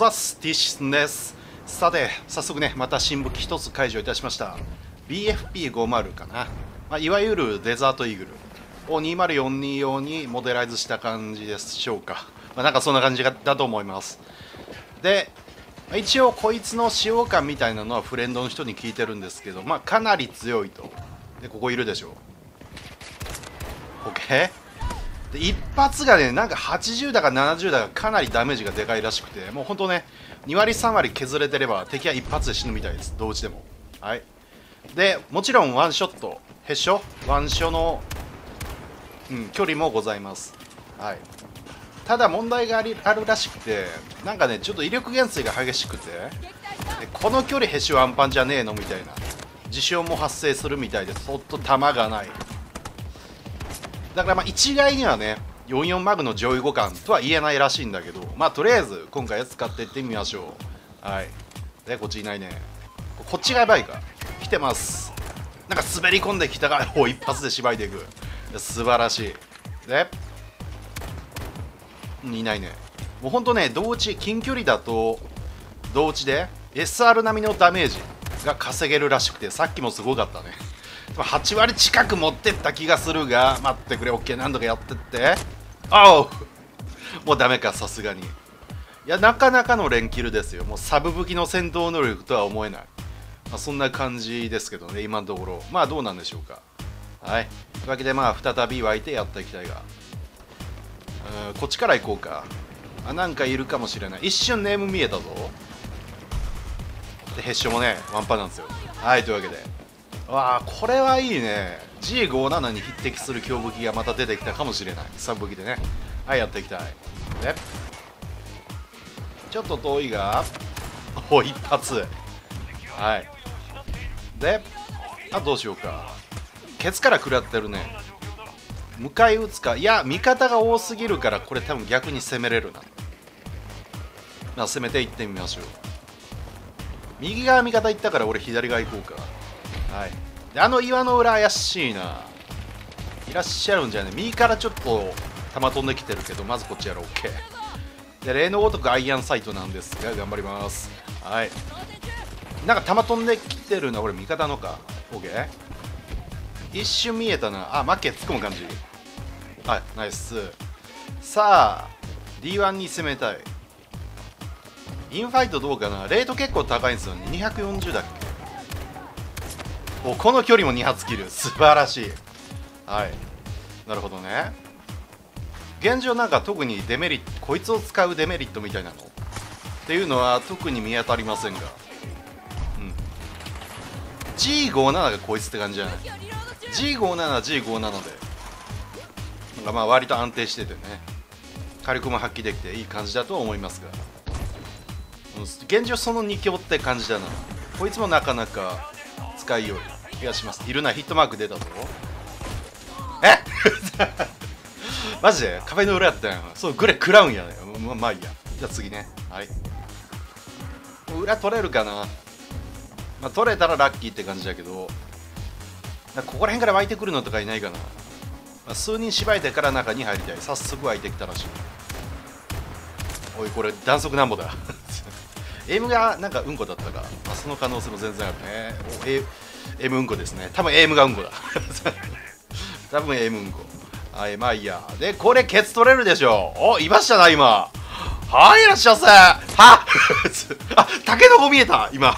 ザスティシスです。さて早速ねまた新武器一つ解除いたしました。BFP50 かな、まあ、いわゆるデザートイーグル。を2042用にモデライズした感じでしょうか、まあ、なんかそんな感じだと思います。で一応こいつの使用感みたいなのはフレンドの人に聞いてるんですけどまあかなり強いと。でここいるでしょう。OK で一発がねなんか80だか70だかかなりダメージがでかいらしくてもうほんとね2割3割削れてれば敵は一発で死ぬみたいです。同時でも。はい。でもちろんワンショットへっしょワンショの、うん、距離もございます。はい。ただ問題がありあるらしくてなんかねちょっと威力減衰が激しくてこの距離へしワンパンじゃねえのみたいな事象も発生するみたいでそっと弾がない。だからまあ一概にはね44マグの上位互換とは言えないらしいんだけどまあとりあえず今回使っていってみましょう。はい。でこっちいないね。こっちがやばいか。来てます。なんか滑り込んできたがお一発でしばいていく。素晴らしい。でいないね。もうほんとね同値近距離だと同値で SR 並みのダメージが稼げるらしくてさっきもすごかったね。8割近く持ってった気がするが待ってくれ OK 何度かやってって。あおもうダメかさすがに。いやなかなかの連キルですよ。もうサブ武器の戦闘能力とは思えない、まあ、そんな感じですけどね今のところ。まあどうなんでしょうか。はい。というわけでまあ再び湧いてやっていきたいが。うんこっちから行こうか。あなんかいるかもしれない。一瞬ネーム見えたぞ。でヘッショもねワンパンなんですよ。はいというわけで。わあこれはいいね。G57 に匹敵する強武器がまた出てきたかもしれない。サブ武器でね。はいやっていきたい。でちょっと遠いがお一発。はい。であどうしようか。ケツから食らってるね。迎え撃つか。いや味方が多すぎるからこれ多分逆に攻めれるな。まあ攻めていってみましょう。右側味方行ったから俺左側行こうか。はい。であの岩の裏怪しいな。いらっしゃるんじゃね右からちょっと弾飛んできてるけどまずこっちやろう。OK で例のごとくアイアンサイトなんですが頑張ります。はい。なんか弾飛んできてるな俺味方のか？OK 一瞬見えたな。あ負け突っ込む感じ。はいナイス。さあ D1 に攻めたい。インファイトどうかな？レート結構高いんですよね。240だっけ？おこの距離も2発切る。素晴らしい。はい。なるほどね。現状なんか特にデメリットこいつを使うデメリットみたいなの？っていうのは特に見当たりませんが。うん。G57 がこいつって感じじゃない？G57G57 で。がまあ割と安定しててね。火力も発揮できていい感じだとは思いますが。現状その2強って感じだな。こいつもなかなか使いよい気がします。いるなヒットマーク出たぞ。え？マジで？壁の裏やったやん。そうグレ食らうんやね。ままあいいや。じゃあ次ね。はい。裏取れるかな？まあ取れたらラッキーって感じだけど。ここら辺から湧いてくるのとかいないかな？まあ、数人縛いてから中に入りたい。早速湧いてきたらしい。おいこれ弾速なんぼだ？エムがなんかうんこだったか、まあ、その可能性も全然ある。ねおエムうんこですね。多分エムがうんこだ。多分エイムうんこ。はいまあいいや。でこれケツ取れるでしょおいましたな今。はいいらっしゃいませ。は あタケノコ見えた今。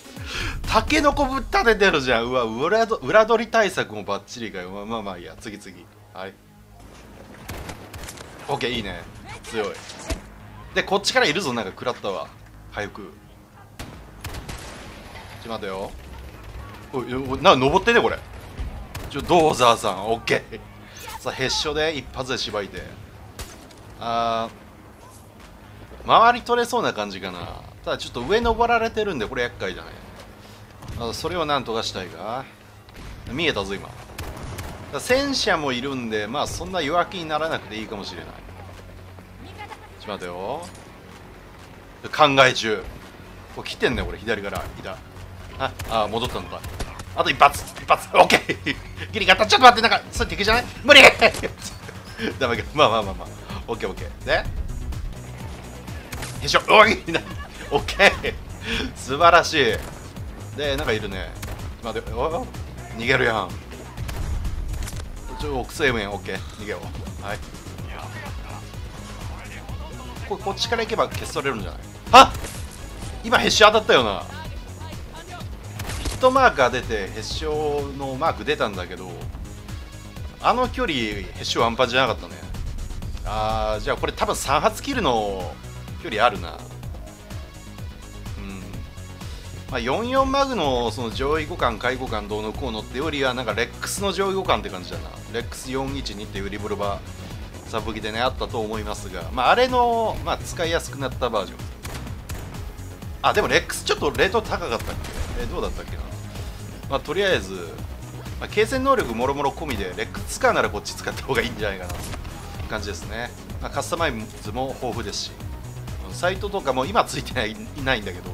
タケノコぶっ立ててるじゃん。うわ裏裏取り対策もバッチリかよ。まあまあまあいいや。次次。はい。OK いいね。強い。でこっちからいるぞなんか食らったわ。早く。ちょっと待てよ。おいな登ってねこれ。ちょドーザーさん OK さあへっしょで一発でしばいてあー周り取れそうな感じかな。ただちょっと上登られてるんでこれ厄介じゃない。それをなんとかしたいが見えたぞ今。戦車もいるんでまあそんな弱気にならなくていいかもしれない。ちょっと待てよ。考え中。これ来てんねこれ左からいたああ戻ったのか。あと一発一発。オッケーギリガタちょっと待ってなんかそれ敵じゃない？無理！ダメか。まあまあまあまあ。オッケーオッケーでへしょ。おい！なオッケー素晴らしい。でなんかいるね。待ってお逃げるやん。ちょクソエムやん。オッケー逃げよう。はい。ここっちから行けば消し取れるんじゃない？あ今へし当たったよな。ヒットマークが出てへしのマーク出たんだけどあの距離へしワンパンじゃなかったね。あーじゃあこれ多分3発キルの距離あるな。まあ44マグのその上位互換下位互換どうのこうのってよりはなんかレックスの上位互換って感じだな。レックス412っていうリボルバーサブ機でねあったと思いますが、まあ、あれの、まあ、使いやすくなったバージョン。あでもレックスちょっとレート高かったっけ？えどうだったっけな？まあとりあえず、まあ、継戦能力もろもろ込みでレックス使うならこっち使った方がいいんじゃないかなという感じですね、まあ、カスタマイズも豊富ですし。サイトとかも今ついてないいないんだけど、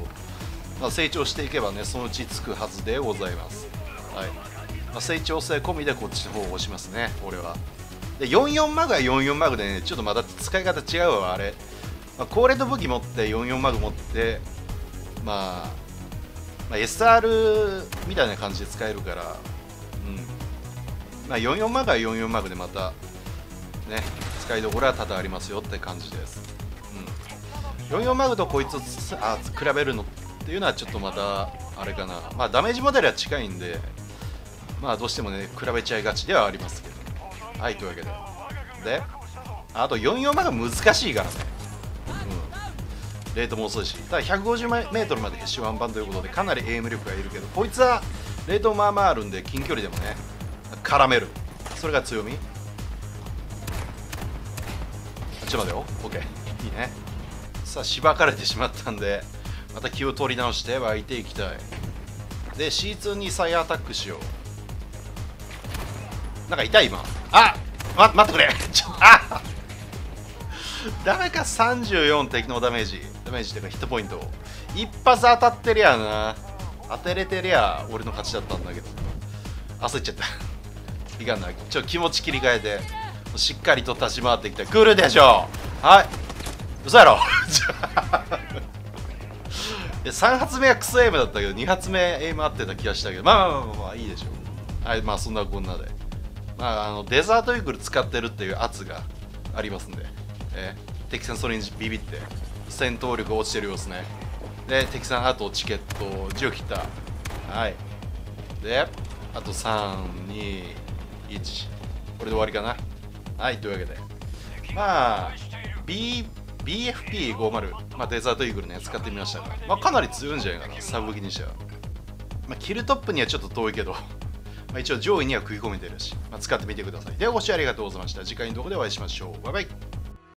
まあ、成長していけばねそのうちつくはずでございます、はい。まあ、成長性込みでこっちの方を押しますね俺は。で44マグは44マグでねちょっとまた使い方違うわあれ、まあ、高レート武器持って44マグ持ってまあ、まあ、SR みたいな感じで使えるからうん。まあ44マグは44マグでまたね使いどころは多々ありますよって感じです、うん、44マグとこいつあ比べるのっていうのはちょっとまたあれかな。まあダメージモデルは近いんでまあどうしてもね比べちゃいがちではありますけど。はいというわけで。であと44マグ難しいからね。レートも遅いしただ150メートルまでへしワンバンということでかなりエイム力がいるけどこいつはレートまあまああるんで近距離でもね絡める。それが強み。ちょっと待ってよ。OK いいね。さあしばかれてしまったんでまた気を取り直して湧いていきたい。で C2 に再アタックしよう。なんか痛い今。あま待ってくれ。ちょあダメか34敵のダメージ。メージっていうかヒットポイント一発当たってりゃな。当てれてりゃ俺の勝ちだったんだけど。焦っちゃった。いかんな。ちょ気持ち切り替えてしっかりと立ち回ってきた。い来るでしょう。はい。嘘やろ。3発目はクソエイムだったけど2発目エイム合ってた気がしたけど。まあまあまあまあ、いいでしょう。はいまあそんなこんなで。まああのデザートイーグル使ってるっていう圧がありますんで、えー、敵さんそれにビビって。戦闘力落ちてる様子ね。で敵さんあとチケット10切った。はい。であと321これで終わりかな。はいというわけで。まあ B BFP50、まあ、デザートイーグルね使ってみました。が、まあ、かなり強いんじゃないかな。サブ武器にしては、まあ、キルトップにはちょっと遠いけど。まあ一応上位には食い込めてるし、まあ、使ってみてください。ではご視聴ありがとうございました。次回の動画でお会いしましょう。バイバイ。